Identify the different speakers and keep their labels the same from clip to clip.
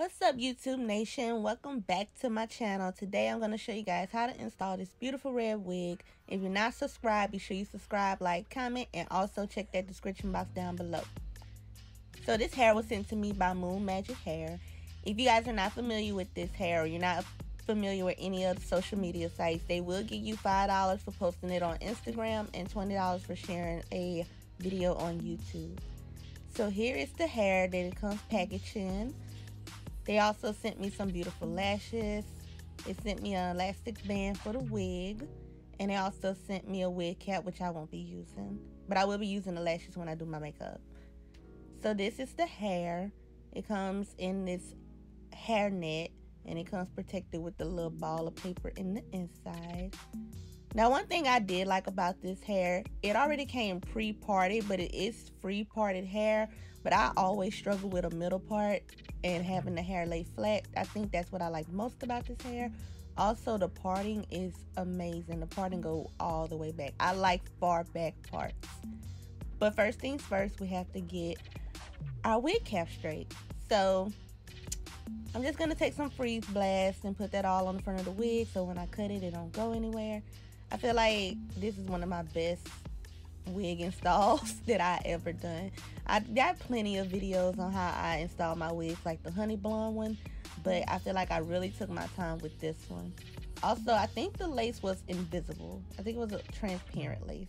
Speaker 1: What's up YouTube Nation? Welcome back to my channel. Today I'm going to show you guys how to install this beautiful red wig. If you're not subscribed, be sure you subscribe, like, comment, and also check that description box down below. So this hair was sent to me by Moon Magic Hair. If you guys are not familiar with this hair or you're not familiar with any of the social media sites, they will give you $5 for posting it on Instagram and $20 for sharing a video on YouTube. So here is the hair that it comes packaged in. They also sent me some beautiful lashes. They sent me an elastic band for the wig. And they also sent me a wig cap, which I won't be using. But I will be using the lashes when I do my makeup. So this is the hair. It comes in this hair net. And it comes protected with the little ball of paper in the inside. Now, one thing I did like about this hair, it already came pre-parted, but it is free parted hair. But I always struggle with a middle part and having the hair lay flat. I think that's what I like most about this hair. Also, the parting is amazing. The parting go all the way back. I like far back parts. But first things first, we have to get our wig cap straight. So I'm just going to take some freeze blast and put that all on the front of the wig so when I cut it, it don't go anywhere. I feel like this is one of my best wig installs that I ever done. I got plenty of videos on how I install my wigs, like the honey blonde one, but I feel like I really took my time with this one. Also, I think the lace was invisible. I think it was a transparent lace.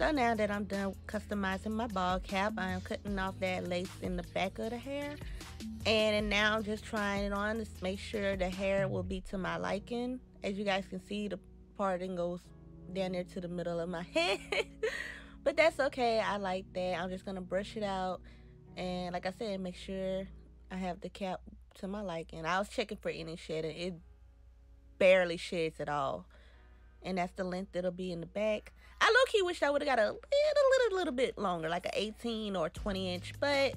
Speaker 1: So now that I'm done customizing my ball cap, I am cutting off that lace in the back of the hair. And now I'm just trying it on to make sure the hair will be to my liking. As you guys can see, the parting goes down there to the middle of my head. but that's okay. I like that. I'm just going to brush it out. And like I said, make sure I have the cap to my liking. I was checking for any shedding. It barely sheds at all and that's the length that'll be in the back. I low-key wish I would have got a little, little, little bit longer, like an 18 or 20 inch, but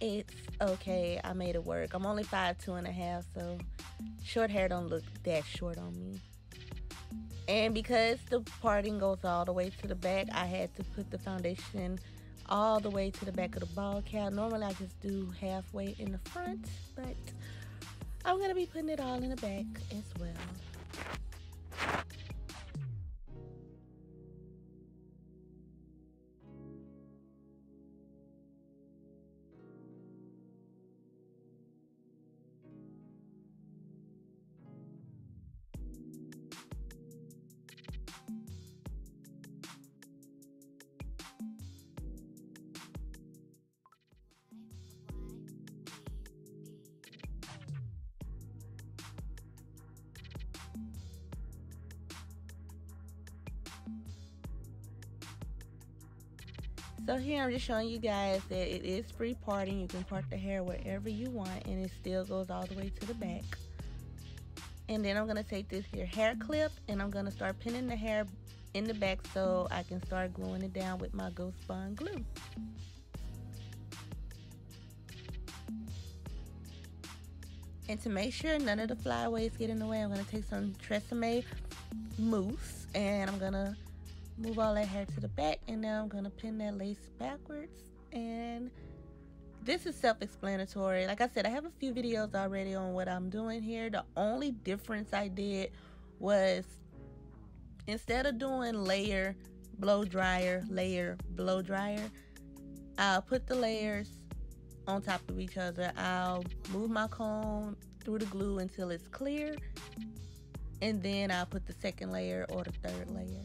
Speaker 1: it's okay. I made it work. I'm only five two and a half, so short hair don't look that short on me. And because the parting goes all the way to the back, I had to put the foundation all the way to the back of the ball cap. Normally I just do halfway in the front, but I'm going to be putting it all in the back as well. So here I'm just showing you guys that it is free parting. You can part the hair wherever you want and it still goes all the way to the back. And then I'm going to take this here hair clip and I'm going to start pinning the hair in the back so I can start gluing it down with my Ghost Bond glue. And to make sure none of the flyaways get in the way, I'm going to take some Tresemme mousse and I'm going to move all that hair to the back. And now I'm to pin that lace backwards. And this is self-explanatory. Like I said, I have a few videos already on what I'm doing here. The only difference I did was instead of doing layer, blow dryer, layer, blow dryer, I'll put the layers on top of each other. I'll move my comb through the glue until it's clear. And then I'll put the second layer or the third layer.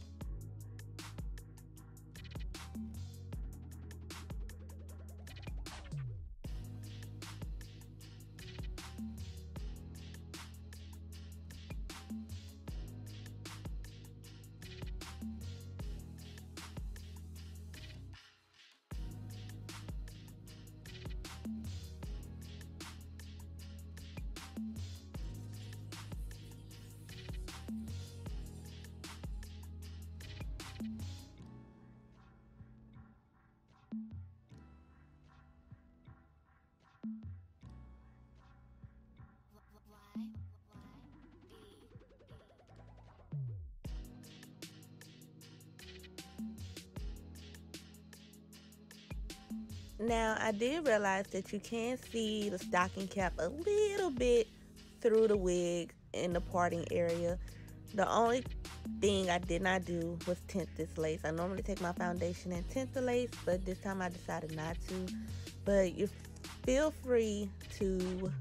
Speaker 1: Now, I did realize that you can see the stocking cap a little bit through the wig in the parting area. The only thing I did not do was tint this lace. I normally take my foundation and tint the lace, but this time I decided not to. But you feel free to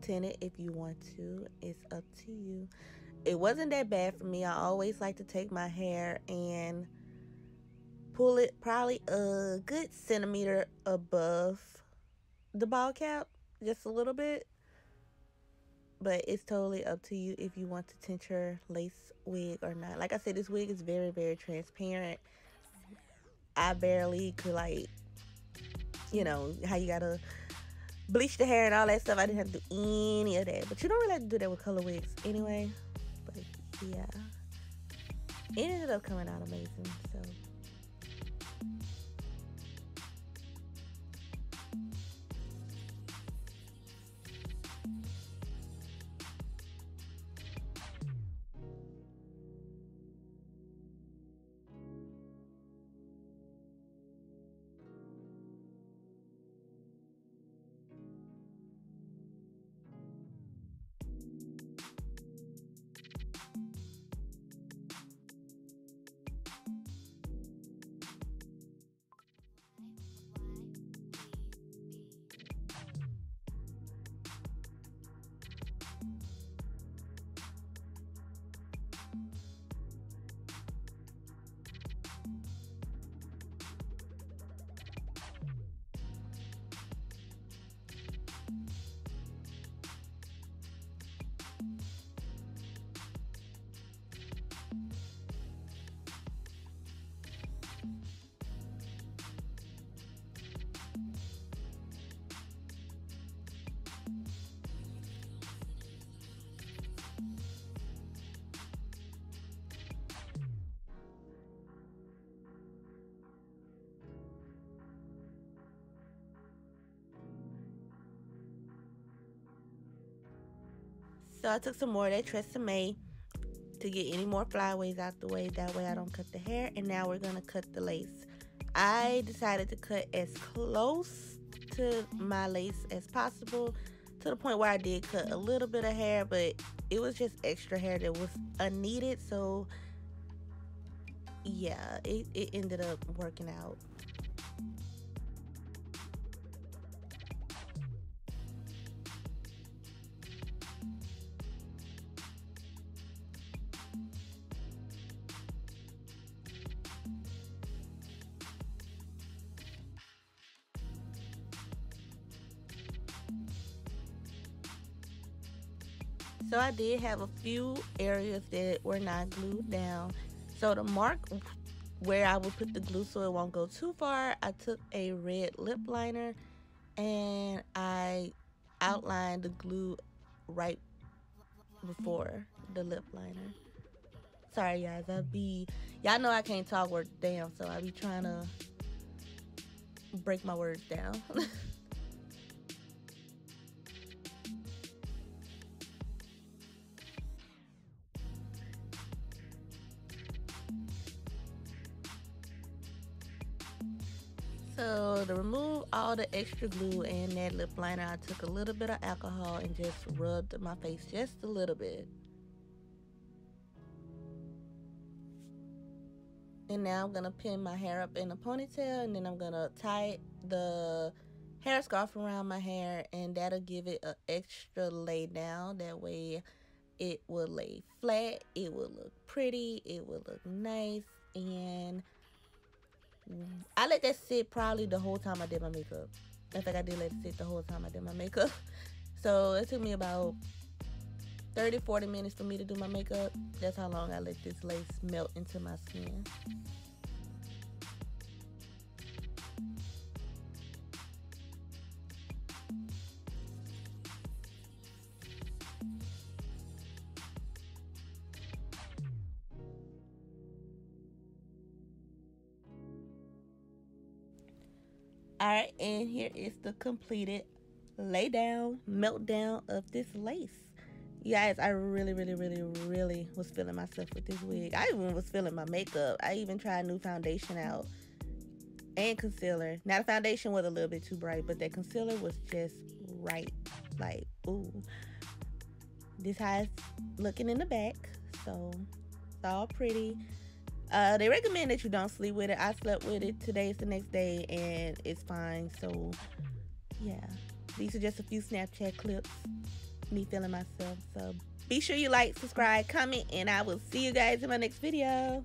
Speaker 1: tint it if you want to. It's up to you. It wasn't that bad for me. I always like to take my hair and pull it probably a good centimeter above the ball cap, just a little bit. But it's totally up to you if you want to tint your lace wig or not. Like I said, this wig is very, very transparent. I barely could like, you know, how you gotta bleach the hair and all that stuff. I didn't have to do any of that. But you don't really have to do that with color wigs anyway. But yeah. It ended up coming out amazing. So So I took some more of that Tresemme to get any more flyaways out the way. That way I don't cut the hair. And now we're going to cut the lace. I decided to cut as close to my lace as possible to the point where I did cut a little bit of hair, but it was just extra hair that was unneeded. So yeah, it, it ended up working out. So I did have a few areas that were not glued down. So to mark where I would put the glue so it won't go too far, I took a red lip liner and I outlined the glue right before the lip liner. Sorry guys, I be y'all know I can't talk words down, so I be trying to break my words down. to remove all the extra glue and that lip liner, I took a little bit of alcohol and just rubbed my face just a little bit. And now I'm going to pin my hair up in a ponytail and then I'm going to tie the hair scarf around my hair and that'll give it an extra lay down. That way it will lay flat, it will look pretty, it will look nice and I let that sit probably the whole time I did my makeup. In fact, I did let it sit the whole time I did my makeup. So it took me about 30, 40 minutes for me to do my makeup. That's how long I let this lace melt into my skin. Alright, and here is the completed lay down, meltdown of this lace. Guys, I really, really, really, really was feeling myself with this wig. I even was feeling my makeup. I even tried new foundation out and concealer. Now the foundation was a little bit too bright, but that concealer was just right. Like, ooh. This it's looking in the back. So it's all pretty. Uh, they recommend that you don't sleep with it. I slept with it. Today is the next day, and it's fine. So, yeah. These are just a few Snapchat clips. Me feeling myself. So, be sure you like, subscribe, comment, and I will see you guys in my next video.